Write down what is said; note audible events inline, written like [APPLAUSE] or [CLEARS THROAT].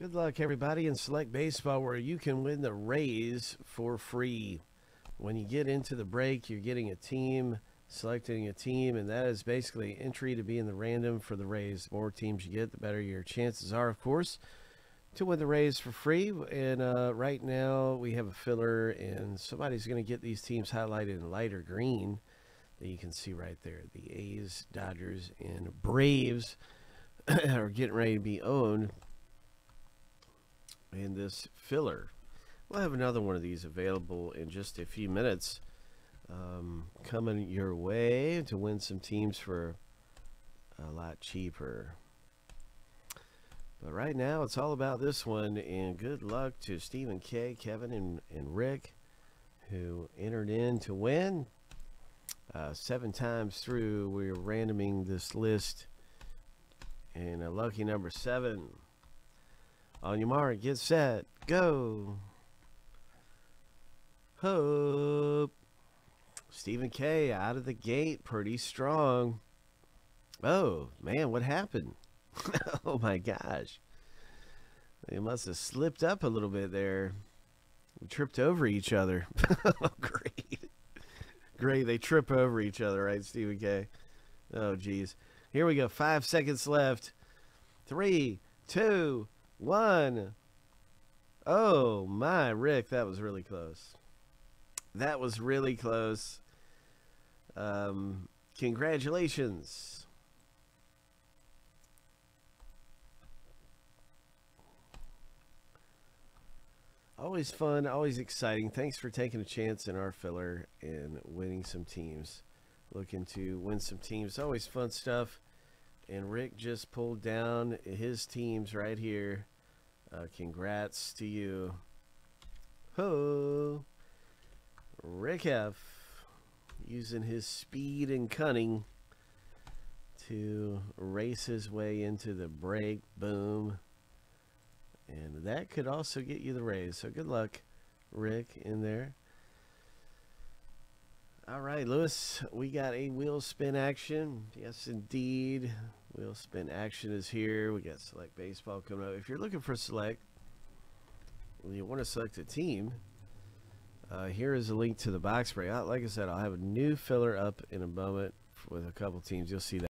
Good luck, everybody, in Select Baseball, where you can win the Rays for free. When you get into the break, you're getting a team, selecting a team, and that is basically entry to be in the random for the Rays. The more teams you get, the better your chances are, of course, to win the Rays for free. And uh, right now, we have a filler, and somebody's going to get these teams highlighted in lighter green that you can see right there. The A's, Dodgers, and Braves [CLEARS THROAT] are getting ready to be owned in this filler. We'll have another one of these available in just a few minutes. Um, coming your way to win some teams for a lot cheaper. But right now, it's all about this one. And good luck to Stephen K, Kevin, and, and Rick, who entered in to win. Uh, seven times through, we're randoming this list. And a lucky number seven. On your mark, get set, go. Hope. Stephen K out of the gate, pretty strong. Oh, man, what happened? [LAUGHS] oh my gosh. They must have slipped up a little bit there. We tripped over each other. [LAUGHS] oh, great. Great. They trip over each other, right, Stephen K? Oh, geez. Here we go. Five seconds left. Three, two, one. Oh my, Rick, that was really close. That was really close. Um, congratulations. Always fun, always exciting. Thanks for taking a chance in our filler and winning some teams. Looking to win some teams. Always fun stuff. And Rick just pulled down his teams right here. Uh, congrats to you. Ho! Rick F. Using his speed and cunning to race his way into the break. Boom. And that could also get you the Rays. So good luck, Rick, in there. All right, Lewis, we got a wheel spin action. Yes, indeed. Wheel spin action is here. We got select baseball coming up. If you're looking for select, you want to select a team, uh, here is a link to the box break. Like I said, I'll have a new filler up in a moment with a couple teams. You'll see that.